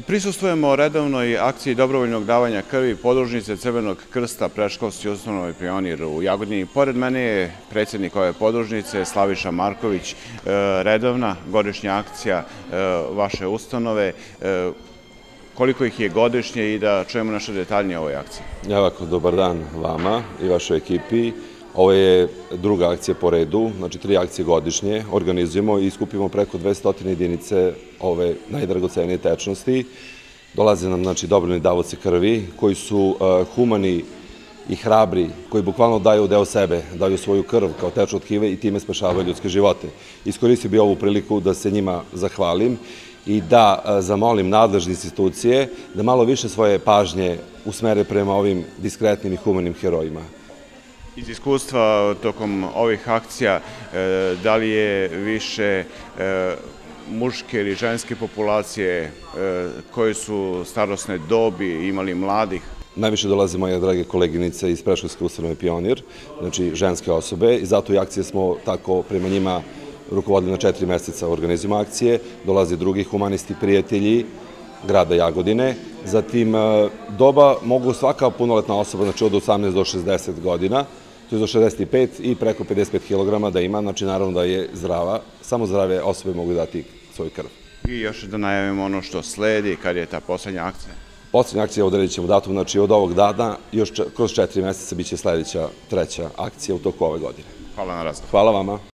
Prisustujemo redovnoj akciji dobrovoljnog davanja krvi podružnice Crvenog krsta Preškovski osnovnoj pionir u Jagodini. Pored mene je predsjednik ove podružnice Slaviša Marković, e, redovna godišnja akcija e, vaše ustanove. E, koliko ih je godišnje i da čujemo nešto detaljnije o ovoj akciji? Javako, dobar dan vama i vašoj ekipi. Ovo je druga akcija po redu, znači tri akcije godišnje. Organizujemo i skupimo preko 200 jedinice ove najdragocenije tečnosti. Dolaze nam znači, dobrovni davoci krvi koji su uh, humani i hrabri, koji bukvalno daju deo sebe, daju svoju krv kao teču od i time spešavaju ljudske živote. Iskoristio bi ovu priliku da se njima zahvalim i da uh, zamolim nadležne institucije da malo više svoje pažnje usmere prema ovim diskretnim i humanim herojima. Iz iskustva tokom ovih akcija, e, da li je više e, muške ili ženske populacije e, koje su starosne dobi, imali mladih? Najviše dolaze moje drage koleginice iz Preškolske ustanove Pionir, znači ženske osobe i zato i akcije smo tako prema njima rukovodili na četiri meseca organizujemo akcije, dolaze drugi humanisti prijatelji grada Jagodine, zatim doba mogu svaka punoletna osoba, znači od 18 do 60 godina, to je do 65 i preko 55 kg da ima, znači naravno da je zdrava, samo zdrave osobe mogu dati svoj krv. I još da najavimo ono što sledi, kad je ta poslednja akcija? Poslednja akcija odredit ćemo datum, znači od ovog dana, još kroz četiri meseca biće sledeća treća akcija u toku ove godine. Hvala na razgovor. Hvala vama.